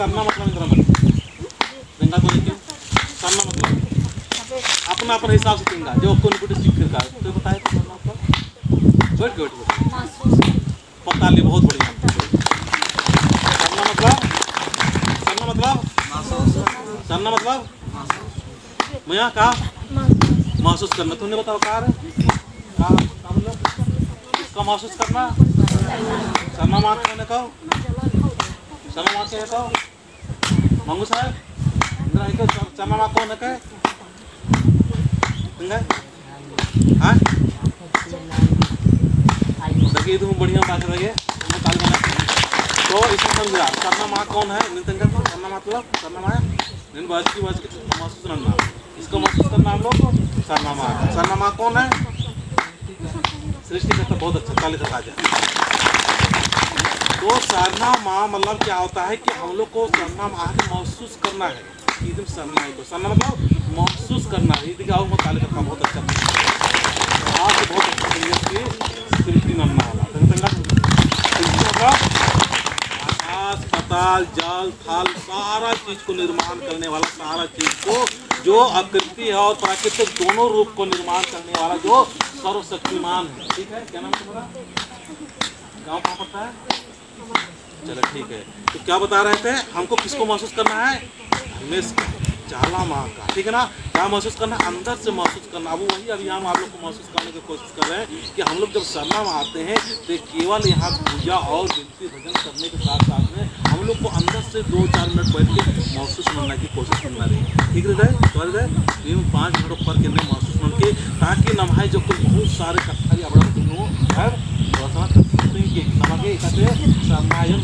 सरना मतलब इंद्रा मतलब गंगा को लेके सरना मतलब अपना अपने हिसाब से कहेंगे जो कौन कुछ सीख कर तो बताए तो मतलब वेट वेट वेट पता ले बहुत बढ़िया। सरना मतलब सरना मतलब सरना मतलब मैं का महसूस करना। तुमने बताओ कहा है का का इसका महसूस करना? सरना माँ ने कहो सरना माँ के कहो मंगू साहब इधर आके सरना माँ कौन है कहे हाँ देखिए तुम बढ़िया बात लगे तो इसमें समझा सरना माँ कौन है नितिन का सरना मतलब सरना माँ निन बाज की बाज की महसूस करना इसको महसूस करना हम लोग को सरना माँ सरना माँ कौन है सृष्टि करता बहुत अच्छा आ जाए तो सरना माँ मतलब क्या होता है कि हम लोग को सरना माँ महसूस करना है। एकदम सरना को सरना मतलब महसूस करना है। ये देखिए, आओ मैं करता बहुत अच्छा। आप बहुत अच्छा सृष्टि नन्ना आकाश, पताल, जल, थल, सारा चीज़ को निर्माण करने वाला, सारा चीज़ को जो आकृति है और प्राकृतिक दोनों रूप को निर्माण करने वाला जो सर्वशक्तिमान है। ठीक है? क्या नाम तुम्हारा? गाँव कहाँ पड़ता है? चलो ठीक है। तो क्या बता रहे थे? हमको किसको महसूस करना है? का। जाला माँ का। ठीक है ना? क्या महसूस करना अंदर से महसूस करना अब वही अभी हम आप लोग को महसूस करने की कोशिश कर रहे हैं कि हम लोग जब सरना में आते हैं तो केवल यहाँ पूजा और विनती भजन करने के साथ साथ में हम लोग को अंदर से दो चार मिनट बैठ के महसूस करने की कोशिश करना रही। ठीक रहे समझ गए ये पाँच मिनट ऊपर के महसूस मन के ताकि नमाए जो कुल बहुत सारे कथा या बड़ा है? के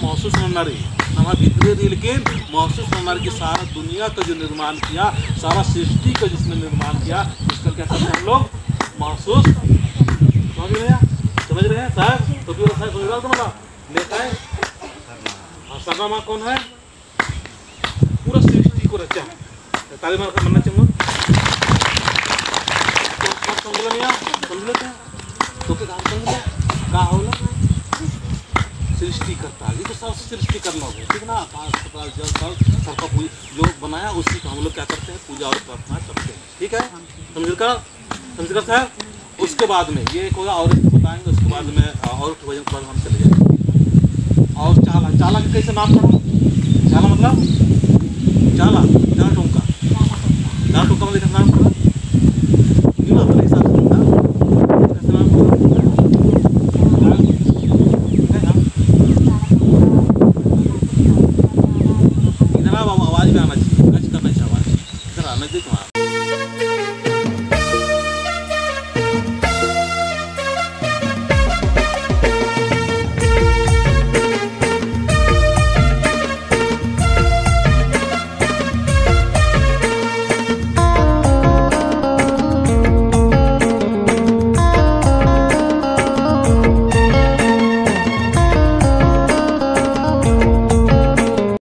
महसूस करना रही नमा भीतरे दी लेकिन महसूस रही कि सारा दुनिया का जो निर्माण किया, सारा सृष्टि का जिसने निर्माण किया, उसका क्या करते हम लोग? महसूस समझ रहे हैं? समझ रहे हैं, साहब? तो भी साहब नेता है। कौन है? पूरा सृष्टि को रचा है। मन्ना चाहिए समझ समझ लेते हैं? तो क्या का होला सृष्टि करता है। ये तो सब सृष्टि करना होगा ठीक ना? आकाश पताल जल सब सबका जो बनाया, उसी का हम लोग क्या करते हैं? पूजा और प्रार्थना करते हैं। ठीक है? समझ कर? समझ कर? साहब उसके बाद में, ये एक होगा, और बताएँगे, उसके बाद में और भजन पर हम चले जाएँगे। और चाला चाला का कैसे नाम पढ़ो चाला मतलब? चाला। Ani mama ji, ani kama ni shawashi. Sasa amezetu